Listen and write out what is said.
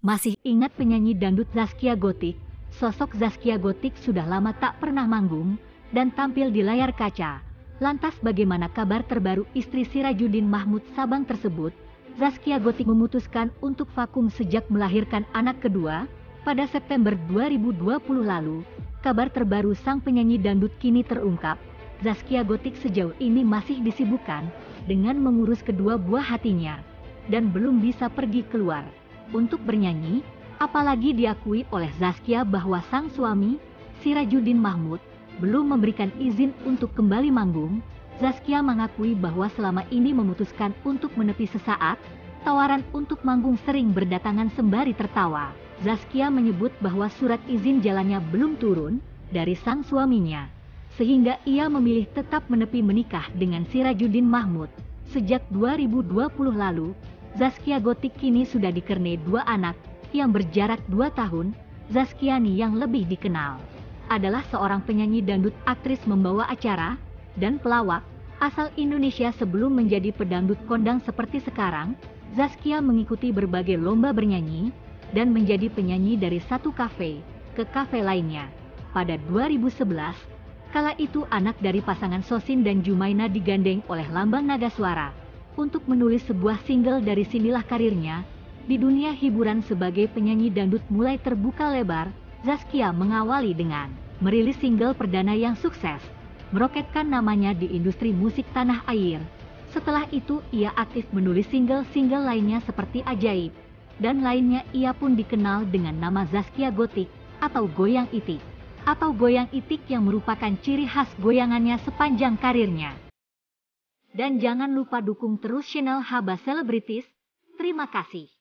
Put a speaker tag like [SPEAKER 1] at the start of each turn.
[SPEAKER 1] Masih ingat penyanyi dangdut Zaskia Gotik? Sosok Zaskia Gotik sudah lama tak pernah manggung dan tampil di layar kaca. Lantas bagaimana kabar terbaru istri Sirajuddin Mahmud Sabang tersebut? Zaskia Gotik memutuskan untuk vakum sejak melahirkan anak kedua pada September 2020 lalu. Kabar terbaru sang penyanyi dangdut kini terungkap. Zaskia Gotik sejauh ini masih disibukkan dengan mengurus kedua buah hatinya dan belum bisa pergi keluar untuk bernyanyi, apalagi diakui oleh Zaskia bahwa sang suami, Sirajuddin Mahmud, belum memberikan izin untuk kembali manggung, Zaskia mengakui bahwa selama ini memutuskan untuk menepi sesaat, tawaran untuk manggung sering berdatangan sembari tertawa. Zaskia menyebut bahwa surat izin jalannya belum turun dari sang suaminya, sehingga ia memilih tetap menepi menikah dengan Sirajuddin Mahmud. Sejak 2020 lalu, Zaskia Gotik kini sudah dikernai dua anak yang berjarak dua tahun. Zaskiani yang lebih dikenal adalah seorang penyanyi dangdut aktris membawa acara dan pelawak asal Indonesia sebelum menjadi pedangdut kondang seperti sekarang. Zaskia mengikuti berbagai lomba bernyanyi dan menjadi penyanyi dari satu kafe ke kafe lainnya. Pada 2011, kala itu anak dari pasangan Sosin dan Jumaina digandeng oleh Lambang Naga Suara untuk menulis sebuah single dari sinilah karirnya. Di dunia hiburan sebagai penyanyi dangdut mulai terbuka lebar, Zaskia mengawali dengan merilis single perdana yang sukses, meroketkan namanya di industri musik tanah air. Setelah itu ia aktif menulis single-single lainnya seperti Ajaib, dan lainnya ia pun dikenal dengan nama Zaskia Gotik atau Goyang Itik, atau Goyang Itik yang merupakan ciri khas goyangannya sepanjang karirnya. Dan jangan lupa dukung terus channel Haba Celebrities. Terima kasih.